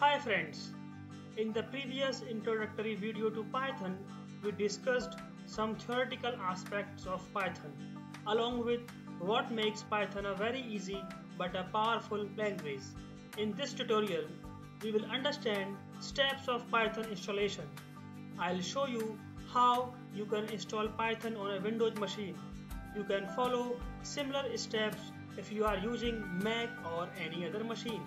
Hi friends, in the previous introductory video to Python, we discussed some theoretical aspects of Python along with what makes Python a very easy but a powerful language. In this tutorial, we will understand steps of Python installation. I'll show you how you can install Python on a Windows machine. You can follow similar steps if you are using Mac or any other machine.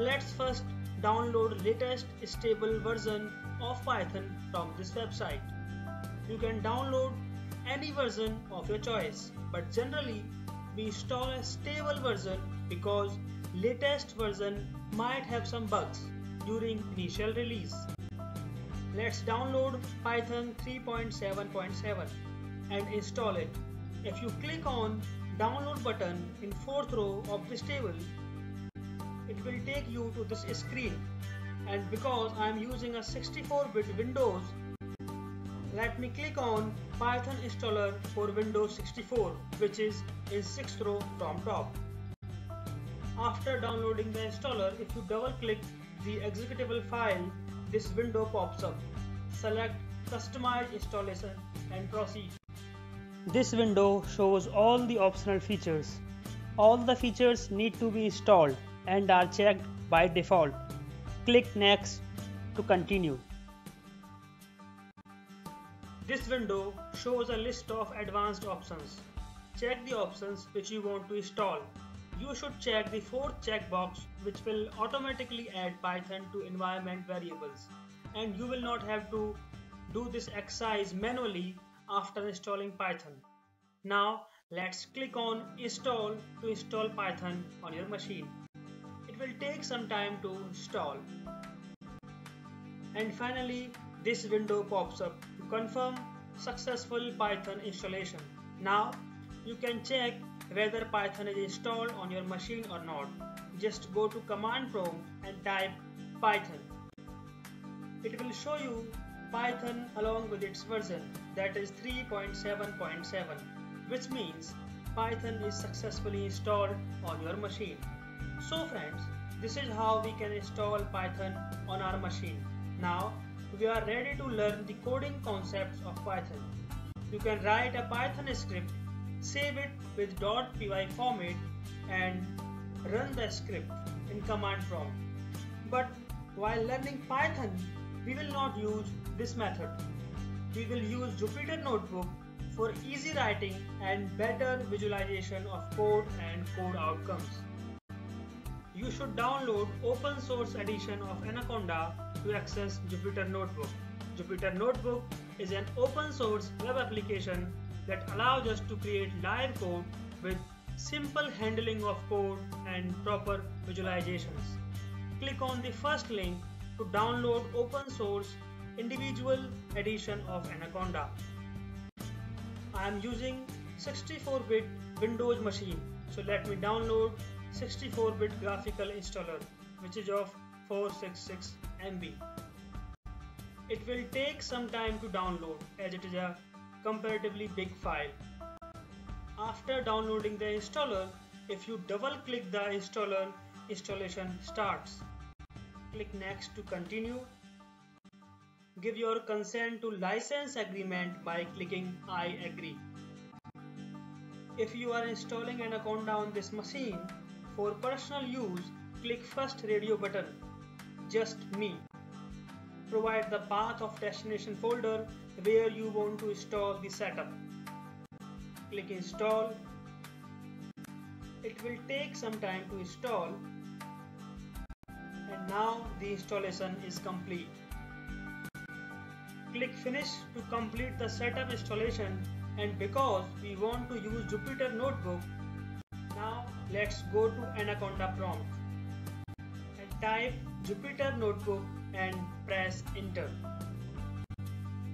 Let's first download latest stable version of Python from this website. You can download any version of your choice, but generally we install a stable version because latest version might have some bugs during initial release. Let's download Python 3.7.7 and install it. If you click on download button in fourth row of this table, it will take you to this screen and because I am using a 64-bit Windows let me click on Python installer for Windows 64 which is in 6th row from top. After downloading the installer if you double click the executable file this window pops up. Select customize installation and proceed. This window shows all the optional features. All the features need to be installed and are checked by default. Click next to continue. This window shows a list of advanced options. Check the options which you want to install. You should check the fourth checkbox which will automatically add Python to environment variables and you will not have to do this exercise manually after installing Python. Now let's click on install to install Python on your machine. It will take some time to install. And finally this window pops up to confirm successful Python installation. Now you can check whether Python is installed on your machine or not. Just go to command prompt and type Python. It will show you Python along with its version that is 3.7.7 which means Python is successfully installed on your machine. So friends, this is how we can install Python on our machine. Now we are ready to learn the coding concepts of Python. You can write a Python script, save it with .py format and run the script in command prompt. But while learning Python, we will not use this method. We will use Jupyter Notebook for easy writing and better visualization of code and code outcomes. You should download open source edition of Anaconda to access Jupyter Notebook. Jupyter Notebook is an open source web application that allows us to create live code with simple handling of code and proper visualizations. Click on the first link to download open source individual edition of Anaconda. I am using 64-bit Windows machine so let me download 64-bit graphical installer which is of 466 MB. It will take some time to download as it is a comparatively big file. After downloading the installer, if you double click the installer, installation starts. Click next to continue. Give your consent to license agreement by clicking I agree. If you are installing an account on this machine, for personal use, click first radio button just me. Provide the path of destination folder where you want to install the setup. Click install. It will take some time to install and now the installation is complete. Click finish to complete the setup installation and because we want to use Jupyter Notebook, let's go to Anaconda prompt and type Jupyter Notebook and press enter.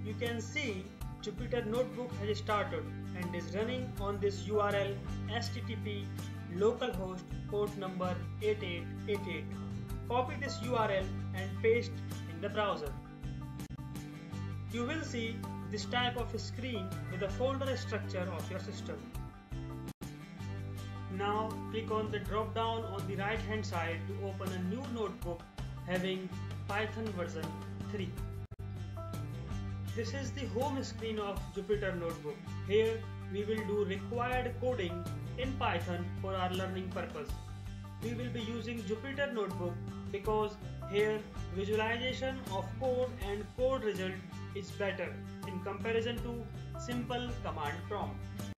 You can see Jupyter Notebook has started and is running on this URL http localhost port number 8888. Copy this URL and paste in the browser. You will see this type of screen with the folder structure of your system. Now click on the drop down on the right hand side to open a new notebook having Python version 3. This is the home screen of Jupyter Notebook. Here we will do required coding in Python for our learning purpose. We will be using Jupyter Notebook because here visualization of code and code result is better in comparison to simple command prompt.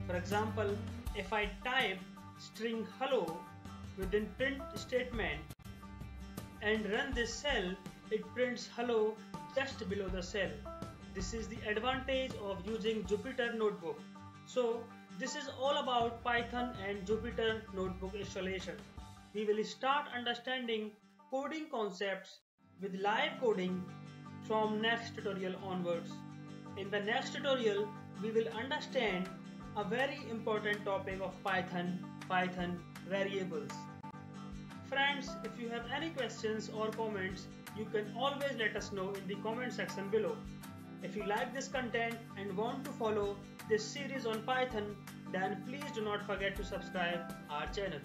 For example, if I type string hello within print statement and run this cell, it prints hello just below the cell. This is the advantage of using Jupyter Notebook. So this is all about Python and Jupyter Notebook installation. We will start understanding coding concepts with live coding from next tutorial onwards. In the next tutorial, we will understand a very important topic of Python, Python variables. Friends, if you have any questions or comments, you can always let us know in the comment section below. If you like this content and want to follow this series on Python, then please do not forget to subscribe our channel.